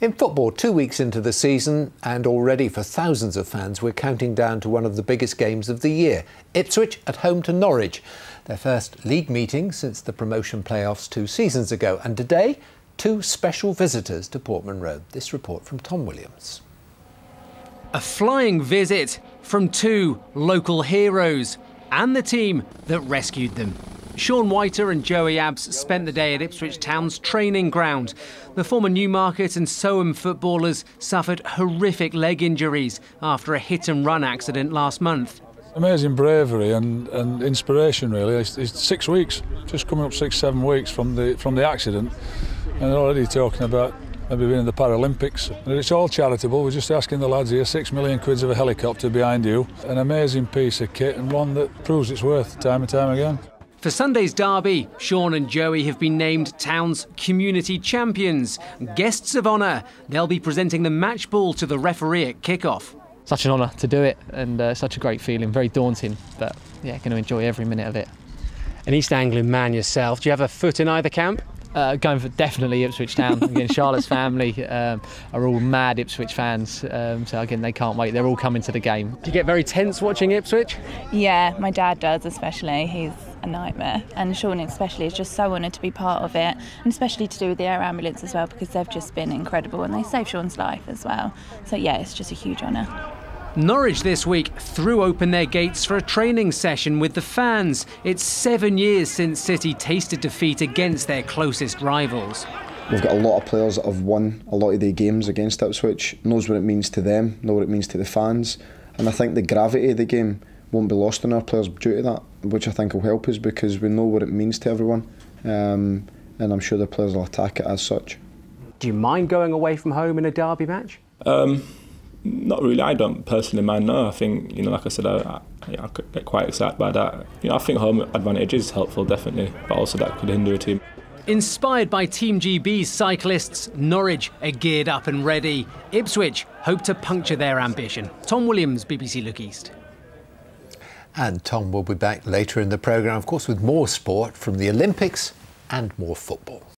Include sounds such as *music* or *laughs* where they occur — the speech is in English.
In football, two weeks into the season, and already for thousands of fans, we're counting down to one of the biggest games of the year Ipswich at home to Norwich. Their first league meeting since the promotion playoffs two seasons ago. And today, two special visitors to Portman Road. This report from Tom Williams. A flying visit from two local heroes and the team that rescued them. Shaun Whiter and Joey Abbs spent the day at Ipswich Town's training ground. The former Newmarket and Soham footballers suffered horrific leg injuries after a hit and run accident last month. Amazing bravery and, and inspiration, really. It's, it's six weeks, just coming up six, seven weeks from the from the accident, and they're already talking about maybe being in the Paralympics. And it's all charitable. We're just asking the lads here, six million quids of a helicopter behind you, an amazing piece of kit and one that proves its worth time and time again. For Sunday's derby, Shaun and Joey have been named Town's community champions. Guests of honour, they'll be presenting the match ball to the referee at kick-off. Such an honour to do it and uh, such a great feeling, very daunting, but yeah, going to enjoy every minute of it. An East Anglian man yourself, do you have a foot in either camp? Uh, going for definitely Ipswich Town. *laughs* Again, Charlotte's family um, are all mad Ipswich fans, um, so again they can't wait. They're all coming to the game. Do you get very tense watching Ipswich? Yeah, my dad does especially. He's a nightmare, and Shaun especially is just so honoured to be part of it, and especially to do with the air ambulance as well because they've just been incredible and they saved Shaun's life as well. So yeah, it's just a huge honour. Norwich this week threw open their gates for a training session with the fans. It's seven years since City tasted defeat against their closest rivals. We've got a lot of players that have won a lot of their games against Ipswich, knows what it means to them, know what it means to the fans, and I think the gravity of the game won't be lost on our players due to that, which I think will help us because we know what it means to everyone, um, and I'm sure the players will attack it as such. Do you mind going away from home in a derby match? Um, not really. I don't personally mind. No, I think you know, like I said, I, I, I get quite excited by that. You know, I think home advantage is helpful, definitely, but also that could hinder a team. Inspired by Team GB's cyclists, Norwich are geared up and ready. Ipswich hope to puncture their ambition. Tom Williams, BBC Look East. And Tom will be back later in the programme, of course, with more sport from the Olympics and more football.